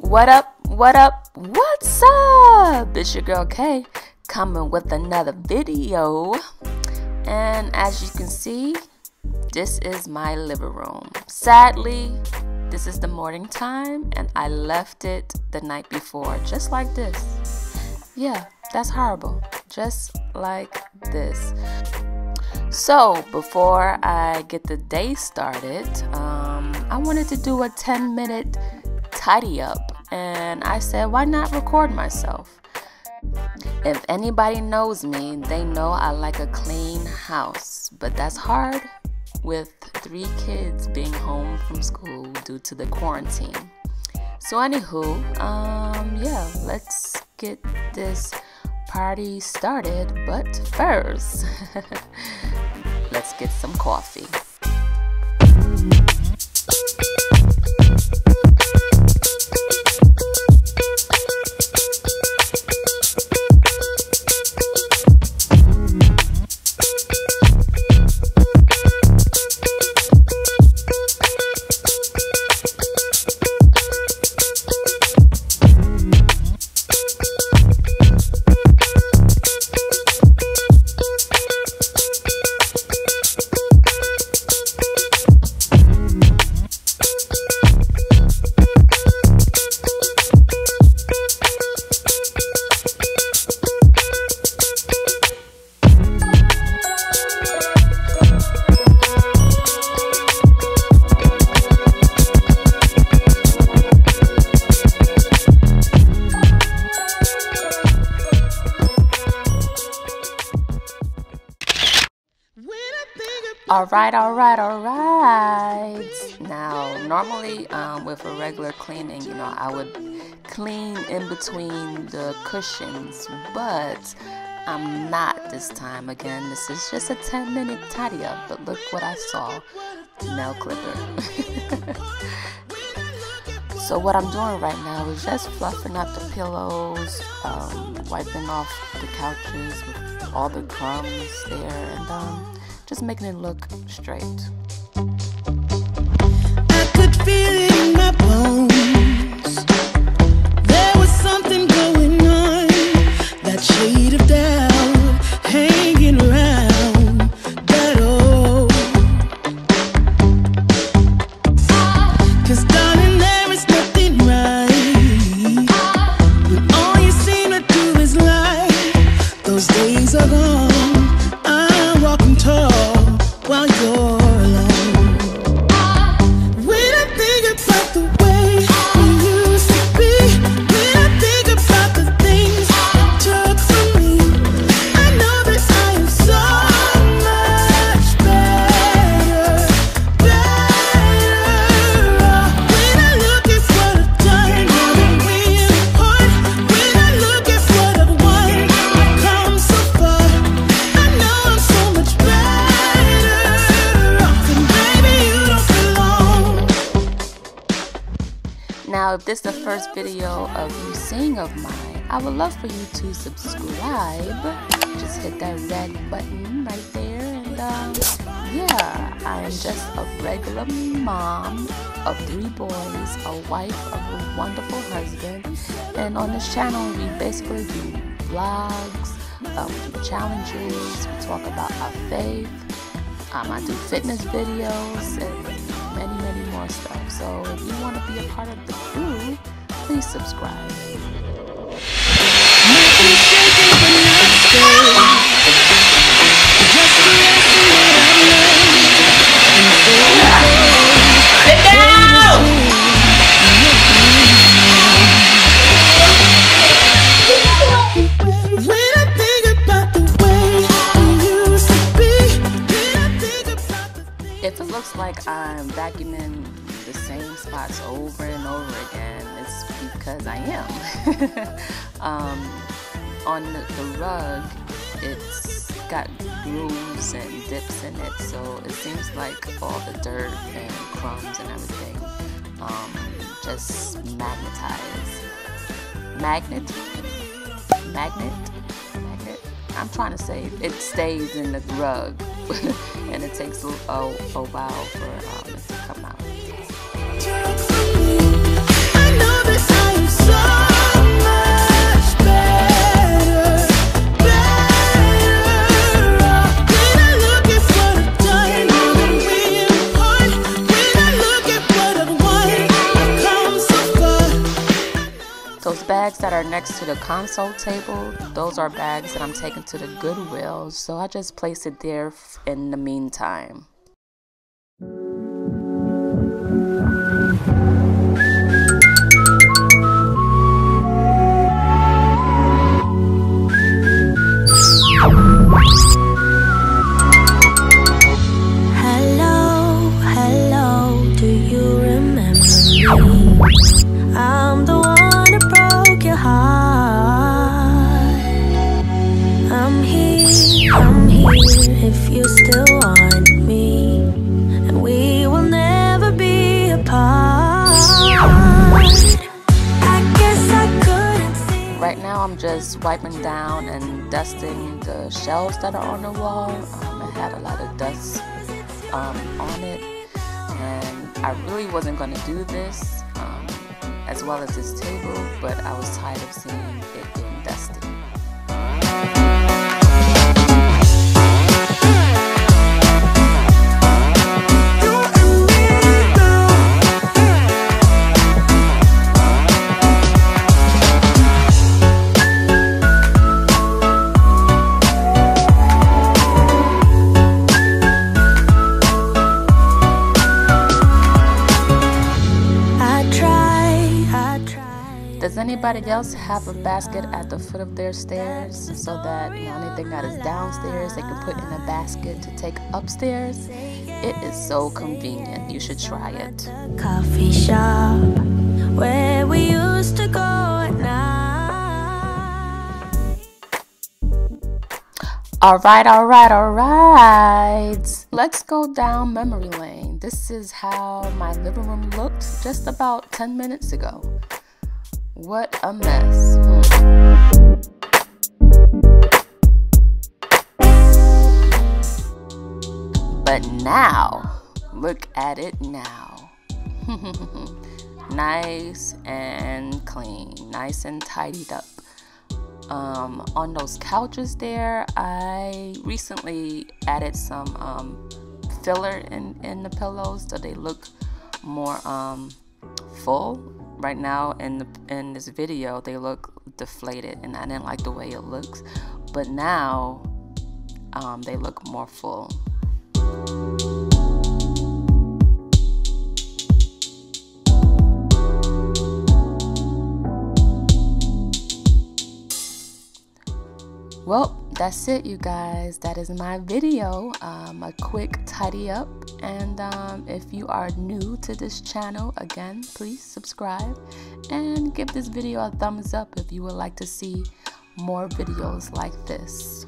What up? What up? What's up? It's your girl Kay coming with another video. And as you can see, this is my living room. Sadly, this is the morning time and I left it the night before, just like this. Yeah, that's horrible. Just like this. So, before I get the day started, um, I wanted to do a 10 minute tidy up and I said, why not record myself? If anybody knows me, they know I like a clean house, but that's hard with three kids being home from school due to the quarantine. So, anywho, um, yeah, let's get this party started. But first, let's get some coffee. All right, all right, all right. Now, normally um, with a regular cleaning, you know, I would clean in between the cushions, but I'm not this time. Again, this is just a 10 minute tidy up, but look what I saw nail clipper. so, what I'm doing right now is just fluffing up the pillows, um, wiping off the couches with all the crumbs there, and um, just making it look straight. This the first video of you seeing of mine, I would love for you to subscribe. Just hit that red button right there. And um, yeah, I am just a regular mom of three boys, a wife of a wonderful husband. And on this channel, we basically do vlogs, um, we do challenges, we talk about our faith. Um, I do fitness videos and many, many more stuff. So if you want to be a part of the crew, please subscribe. I'm vacuuming the same spots over and over again, it's because I am. um, on the, the rug, it's got grooves and dips in it, so it seems like all the dirt and crumbs and everything um, just magnetize. Magnet? Magnet? Magnet? I'm trying to say it stays in the rug and it takes a, a, a while for um, it to come out. Those bags that are next to the console table, those are bags that I'm taking to the Goodwill, so I just place it there in the meantime. If you still want me. Right now, I'm just wiping down and dusting the shelves that are on the wall. Um, it had a lot of dust um, on it, and I really wasn't going to do this um, as well as this table, but I was tired of seeing it being dusty. Anybody else have a basket at the foot of their stairs so that you know, anything that is downstairs they can put in a basket to take upstairs? It is so convenient. You should try it. Coffee shop where we used to go at night. All right, all right, all right. Let's go down memory lane. This is how my living room looked just about 10 minutes ago. What a mess. But now, look at it now. nice and clean, nice and tidied up. Um, on those couches there, I recently added some um, filler in, in the pillows so they look more um, full right now in the in this video they look deflated and I didn't like the way it looks but now um, they look more full. Well that's it you guys. That is my video. Um, a quick tidy up. And um, if you are new to this channel again please subscribe and give this video a thumbs up if you would like to see more videos like this